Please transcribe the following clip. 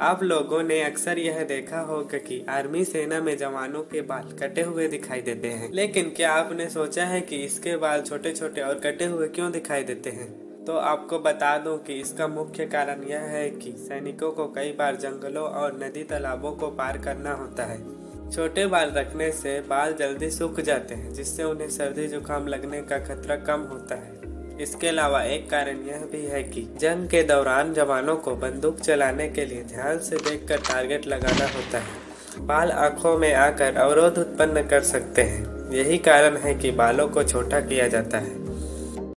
आप लोगों ने अक्सर यह देखा होगा कि आर्मी सेना में जवानों के बाल कटे हुए दिखाई देते हैं। लेकिन क्या आपने सोचा है कि इसके बाल छोटे छोटे और कटे हुए क्यों दिखाई देते हैं? तो आपको बता दूँ कि इसका मुख्य कारण यह है कि सैनिकों को कई बार जंगलों और नदी तालाबों को पार करना होता है। छोटे बाल रखने से बाल जल्दी सूख जाते हैं, जिससे उन्हें सर्दी, जुकाम लगने का खतरा कम होता है। इसके अलावा एक कारण यह भी है कि जंग के दौरान जवानों को बंदूक चलाने के लिए ध्यान से देखकर टारगेट लगाना होता है। बाल आँखों में आकर अवरोध उत्पन्न कर सकते हैं। यही कारण है कि बालों को छोटा किया जाता है।